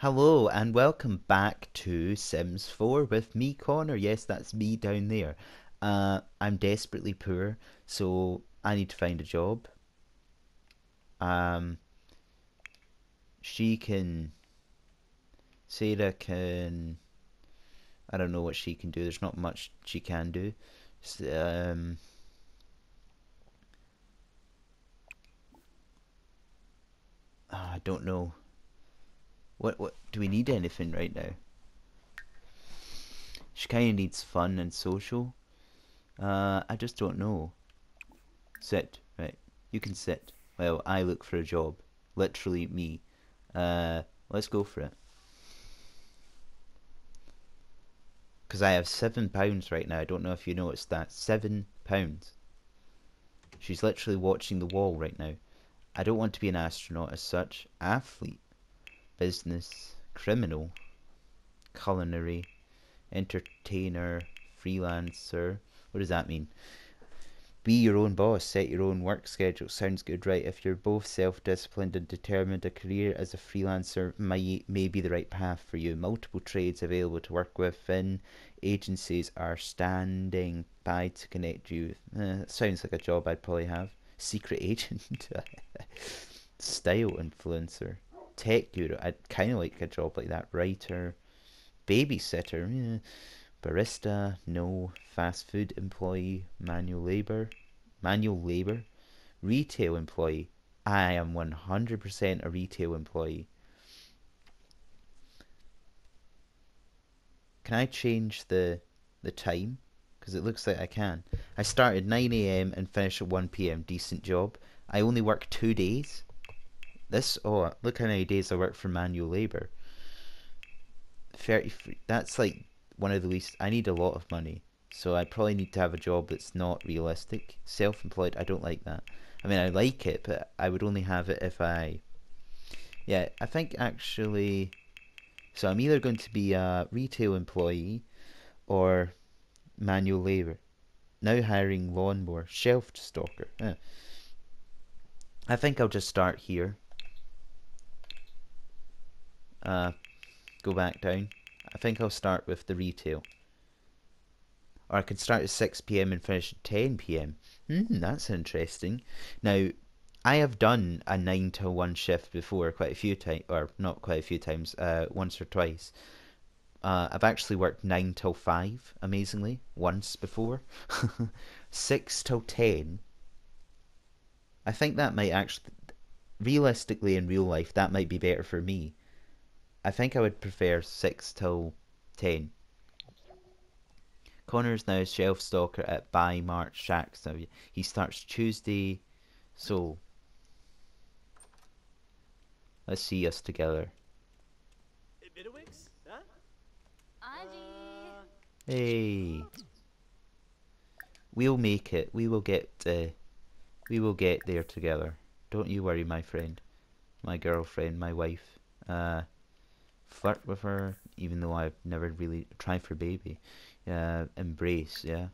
Hello and welcome back to Sims 4 with me, Connor. Yes, that's me down there. Uh, I'm desperately poor, so I need to find a job. Um, she can. Sarah can. I don't know what she can do. There's not much she can do. Um, ah, I don't know. What what do we need anything right now? She kind of needs fun and social. Uh, I just don't know. Sit, right? You can sit. Well, I look for a job. Literally me. Uh, let's go for it. Because I have seven pounds right now. I don't know if you noticed that. Seven pounds. She's literally watching the wall right now. I don't want to be an astronaut as such. Athlete business, criminal, culinary, entertainer, freelancer. What does that mean? Be your own boss, set your own work schedule. Sounds good, right? If you're both self disciplined and determined, a career as a freelancer may, may be the right path for you. Multiple trades available to work within. Agencies are standing by to connect you. Eh, sounds like a job I'd probably have. Secret agent. Style influencer tech guru. I'd kind of like a job like that. Writer, babysitter, yeah. barista, no. Fast food employee, manual labor, manual labor, retail employee. I am 100% a retail employee. Can I change the the time? Because it looks like I can. I start at 9 a.m. and finish at 1 p.m. Decent job. I only work two days. This, oh, look how many days I work for manual labour. 33, that's like one of the least, I need a lot of money. So I probably need to have a job that's not realistic. Self-employed, I don't like that. I mean, I like it, but I would only have it if I, yeah, I think actually, so I'm either going to be a retail employee or manual labour. Now hiring lawnmower, shelf stocker. Yeah. I think I'll just start here uh, go back down. I think I'll start with the retail. Or I could start at 6 p.m. and finish at 10 p.m. Hmm, that's interesting. Now, I have done a 9 to 1 shift before quite a few times, or not quite a few times, uh, once or twice. Uh, I've actually worked 9 till 5, amazingly, once before. 6 till 10. I think that might actually, realistically in real life, that might be better for me I think I would prefer 6 till 10. Connor's now shelf stocker at Buy Mart Shack. So he starts Tuesday. So let's see us together. Hey. We'll make it. We will get uh, we will get there together. Don't you worry, my friend. My girlfriend, my wife. Uh flirt with her, even though I've never really tried for baby. Uh, embrace, yeah.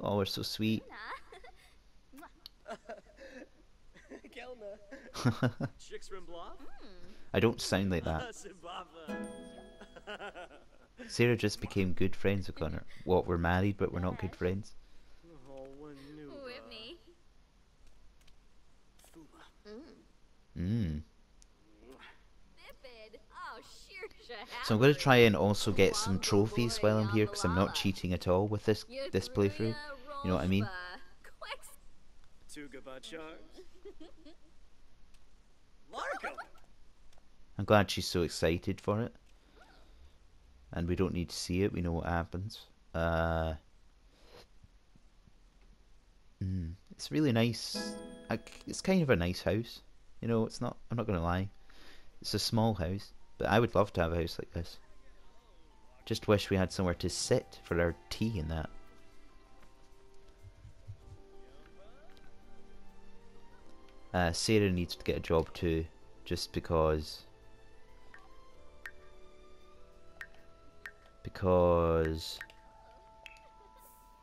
Oh, we're so sweet. I don't sound like that. Sarah just became good friends with Connor. What, we're married but we're not good friends? Mmm. So I'm going to try and also get some trophies while I'm here because I'm not cheating at all with this this playthrough. You know what I mean? I'm glad she's so excited for it. And we don't need to see it, we know what happens. Uh, mm, it's really nice. It's kind of a nice house. You know, it's not, I'm not going to lie. It's a small house. But I would love to have a house like this. Just wish we had somewhere to sit for our tea and that. Uh, Sarah needs to get a job too, just because... Because...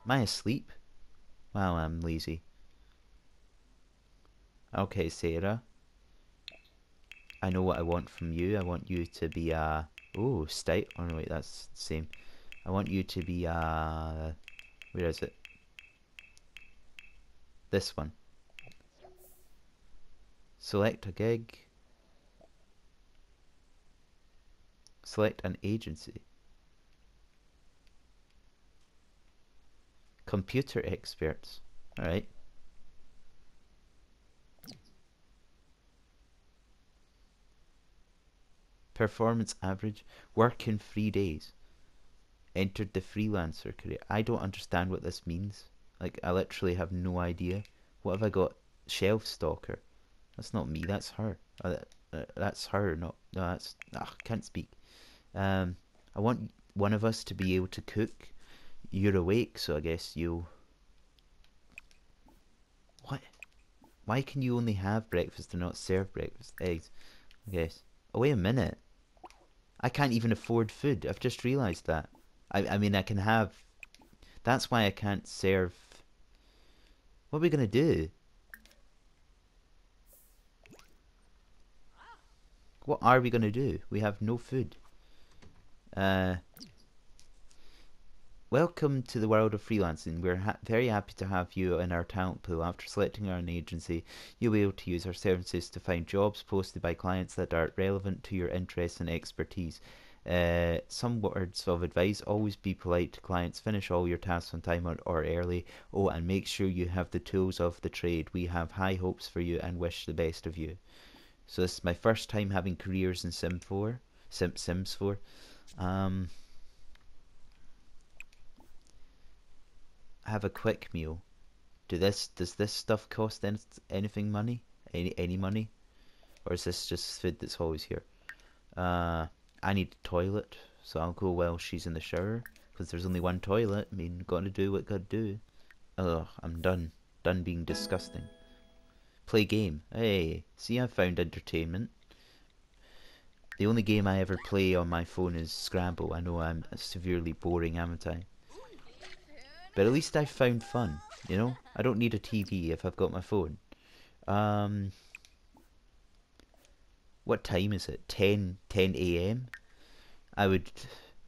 Am I asleep? Wow, I'm lazy. Okay, Sarah. I know what I want from you. I want you to be a oh state. Oh no, wait, that's the same. I want you to be a where is it? This one. Select a gig. Select an agency. Computer experts. Alright. Performance average. Work in three days. Entered the freelancer career. I don't understand what this means. Like, I literally have no idea. What have I got? Shelf stocker. That's not me, that's her. Uh, uh, that's her, not... No, that's... Ah, can't speak. Um, I want one of us to be able to cook you're awake, so I guess you'll... What? Why can you only have breakfast and not serve breakfast? Eggs, I guess. Oh, wait a minute. I can't even afford food. I've just realised that. I, I mean, I can have... That's why I can't serve... What are we going to do? What are we going to do? We have no food. Uh, Welcome to the world of freelancing. We're ha very happy to have you in our talent pool. After selecting our agency, you'll be able to use our services to find jobs posted by clients that are relevant to your interests and expertise. Uh, some words of advice always be polite to clients, finish all your tasks on time or, or early. Oh, and make sure you have the tools of the trade. We have high hopes for you and wish the best of you. So, this is my first time having careers in Sim 4, Sim, Sims 4. Um, have a quick meal. Do this? Does this stuff cost any, anything money? Any any money? Or is this just food that's always here? Uh, I need a toilet, so I'll go while she's in the shower. Because there's only one toilet. I mean, gotta do what gotta do. Ugh, I'm done. Done being disgusting. Play game. Hey, see I found entertainment. The only game I ever play on my phone is Scrabble. I know I'm severely boring, haven't I? But at least I found fun, you know? I don't need a TV if I've got my phone. Um, what time is it? 10, 10 a.m.? I would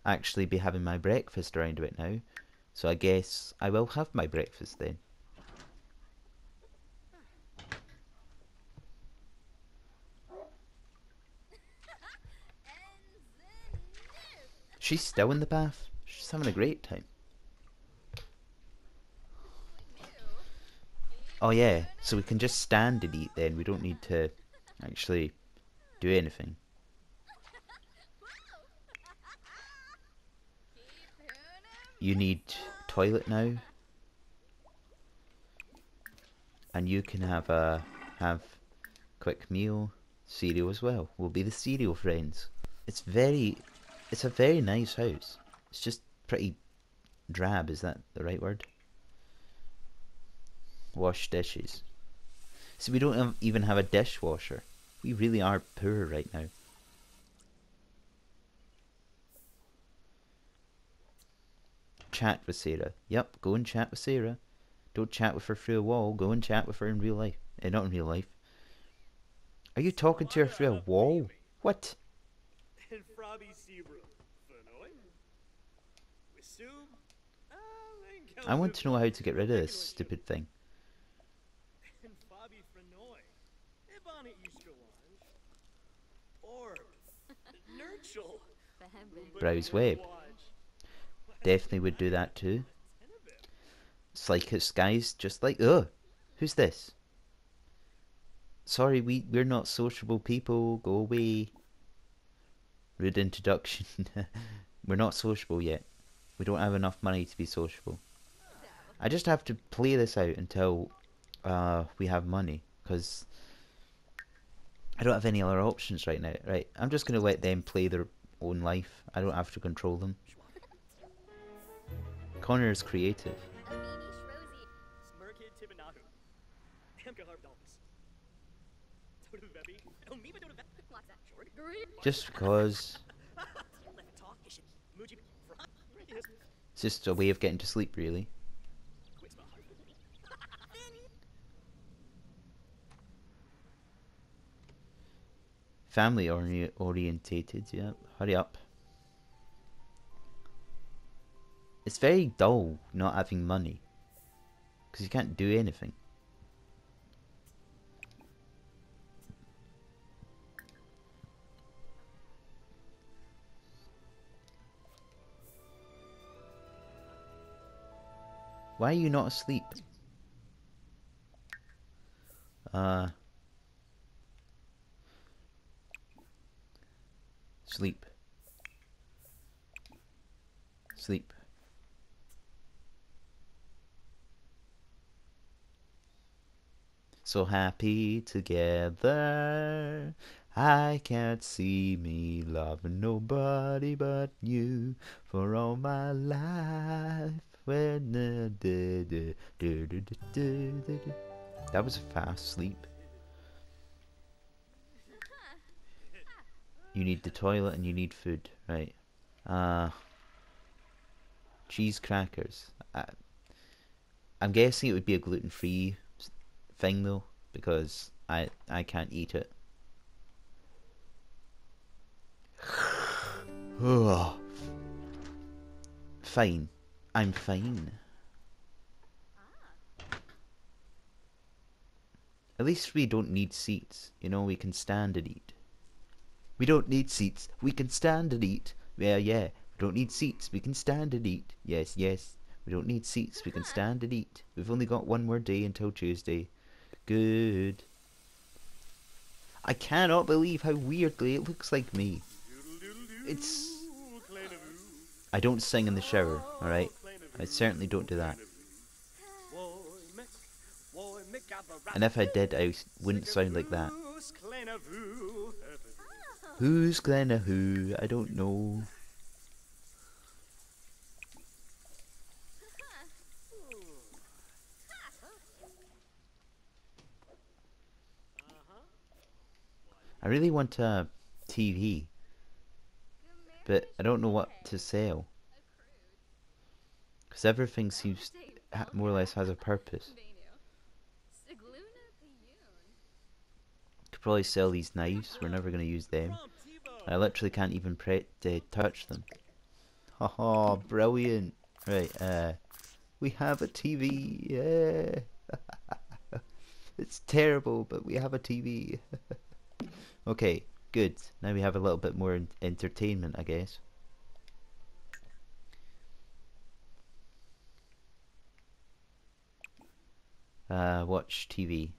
actually be having my breakfast around about now. So I guess I will have my breakfast then. She's still in the bath. She's having a great time. Oh yeah, so we can just stand and eat then. We don't need to actually do anything. You need toilet now. And you can have a have quick meal, cereal as well. We'll be the cereal friends. It's very it's a very nice house. It's just pretty drab, is that the right word? Wash dishes. So we don't even have a dishwasher. We really are poor right now. Chat with Sarah. Yep, go and chat with Sarah. Don't chat with her through a wall. Go and chat with her in real life. Eh, not in real life. Are you talking to her through a wall? What? I want to know how to get rid of this stupid thing. Browse web. Definitely would do that too. It's like it's guys just like, oh, who's this? Sorry, we, we're not sociable people, go away. Rude introduction. we're not sociable yet. We don't have enough money to be sociable. I just have to play this out until uh, we have money, because I don't have any other options right now. Right, I'm just going to let them play their own life. I don't have to control them. Connor is creative. Just because... It's just a way of getting to sleep, really. Family ori orientated, yeah. Hurry up. It's very dull not having money. Because you can't do anything. Why are you not asleep? Uh... Sleep. Sleep. So happy together. I can't see me loving nobody but you for all my life. That was a fast sleep. You need the toilet and you need food, right? Uh, cheese crackers. I, I'm guessing it would be a gluten-free thing though, because I I can't eat it. Fine. I'm fine. At least we don't need seats. You know, we can stand and eat. We don't need seats. We can stand and eat. Yeah, yeah. We don't need seats. We can stand and eat. Yes, yes. We don't need seats. We can stand and eat. We've only got one more day until Tuesday. Good. I cannot believe how weirdly it looks like me. It's... I don't sing in the shower, alright? I certainly don't do that. And if I did, I wouldn't sound like that. Who's Glenna who? I don't know. I really want a TV, but I don't know what to sell. Because everything seems more or less has a purpose. Could probably sell these knives. We're never going to use them. I literally can't even touch them. Haha, brilliant. Right, uh, we have a TV. Yeah. it's terrible, but we have a TV. okay, good. Now we have a little bit more entertainment, I guess. uh, watch TV.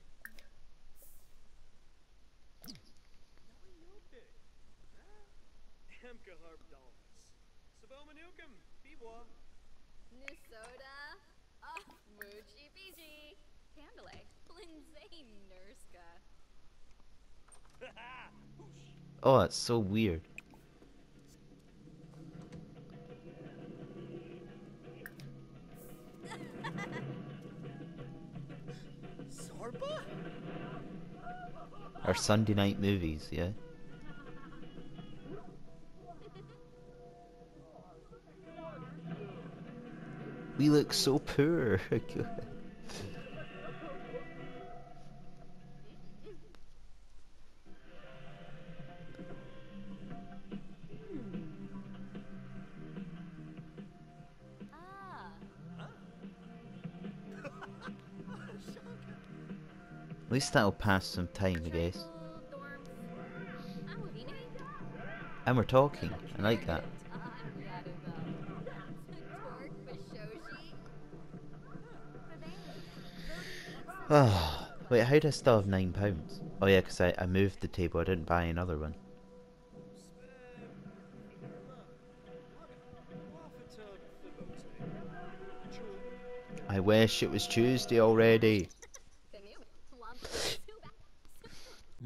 Oh, that's so weird. Our Sunday night movies, yeah. We look so poor. least that'll pass some time, I guess. And we're talking. I like that. Oh, wait, how do I still have nine pounds? Oh yeah, because I, I moved the table, I didn't buy another one. I wish it was Tuesday already.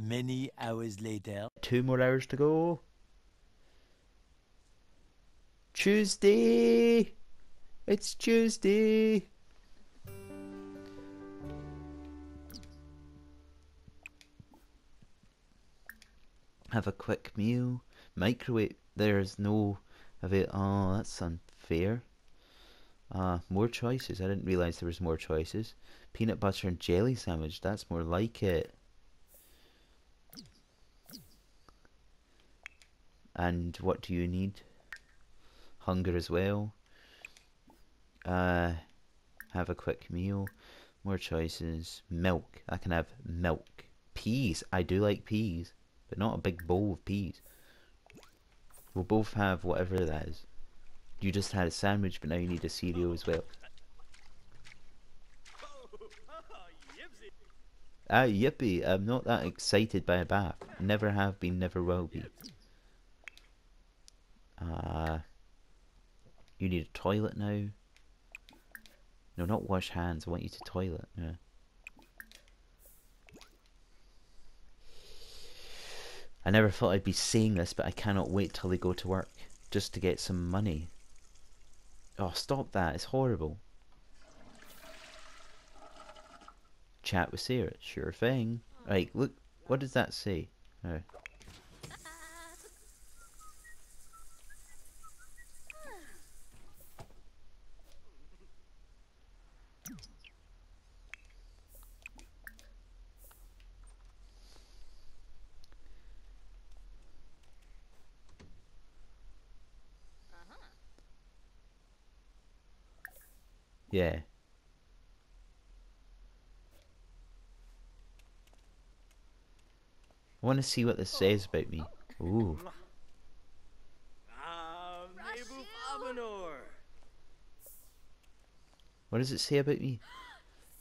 Many hours later. Two more hours to go. Tuesday! It's Tuesday! Have a quick meal. Microwave. There's no of it. Oh, that's unfair. Uh, more choices. I didn't realize there was more choices. Peanut butter and jelly sandwich. That's more like it. And what do you need? Hunger as well. Uh, have a quick meal. More choices. Milk. I can have milk. Peas. I do like peas, but not a big bowl of peas. We'll both have whatever that is. You just had a sandwich, but now you need a cereal as well. Ah, yippee! I'm not that excited by a bath. Never have been, never will be. Uh, you need a toilet now. No, not wash hands. I want you to toilet. Yeah. I never thought I'd be saying this, but I cannot wait till they go to work just to get some money. Oh, stop that. It's horrible. Chat with Sarah. Sure thing. Right, look. What does that say? Oh. Yeah. I want to see what this says about me. Ooh. What does it say about me?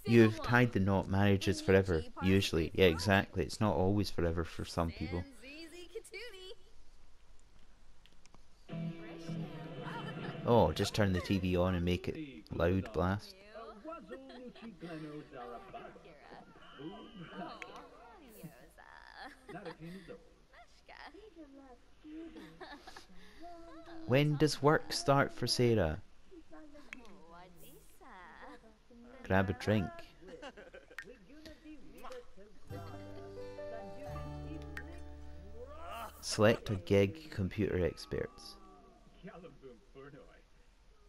You've tied the knot, marriage is forever. Usually. Yeah, exactly. It's not always forever for some people. Oh, just turn the TV on and make it loud blast. When does work start for Sarah? Grab a drink. Select a gig computer experts.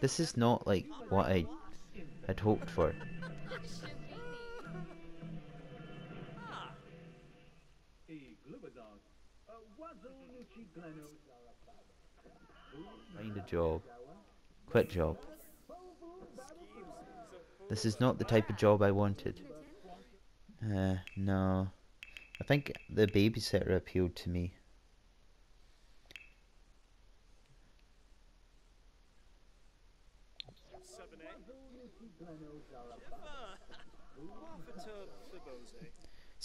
This is not like what I had hoped for. Find a job. Quit job. This is not the type of job I wanted. Uh, no. I think the babysitter appealed to me.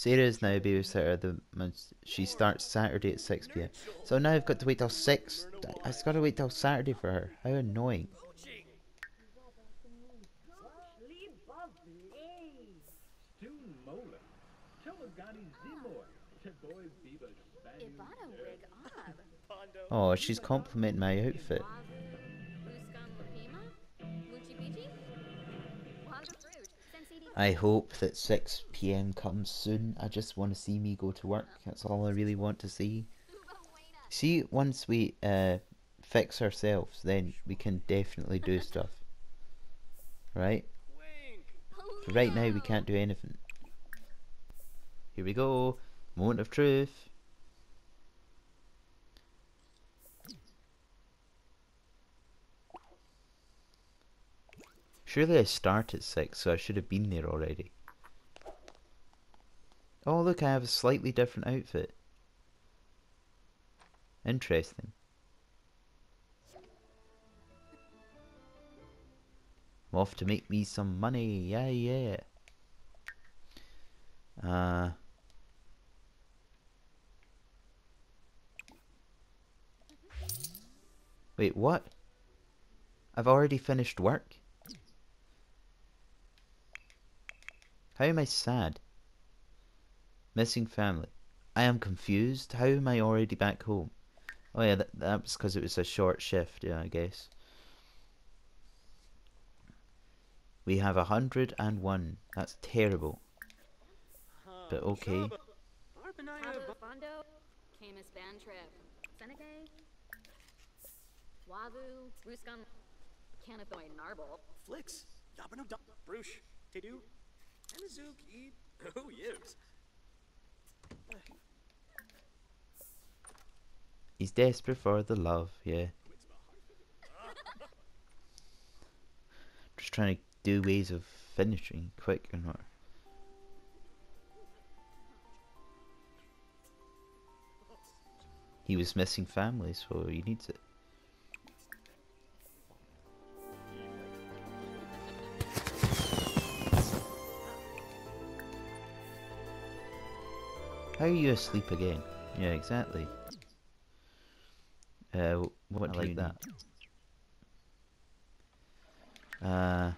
Sarah is now a babysitter. The she starts Saturday at six pm. So now I've got to wait till six. I've got to wait till Saturday for her. How annoying! Oh, she's complimenting my outfit. I hope that 6 pm comes soon. I just want to see me go to work. That's all I really want to see. See, once we uh, fix ourselves, then we can definitely do stuff. Right? right now, we can't do anything. Here we go. Moment of truth. Surely I start at 6, so I should have been there already. Oh look, I have a slightly different outfit. Interesting. I'm off to make me some money, yeah yeah. Uh... Wait, what? I've already finished work? How am I sad? Missing family. I am confused. How am I already back home? Oh yeah, that, that was because it was a short shift. Yeah, I guess. We have a hundred and one. That's terrible. But okay. Flicks, Who use? He's desperate for the love, yeah. Just trying to do ways of finishing quick or not. He was missing family, so he needs it. How are you asleep again? Yeah, exactly. Uh, what I do like you that. need? Uh,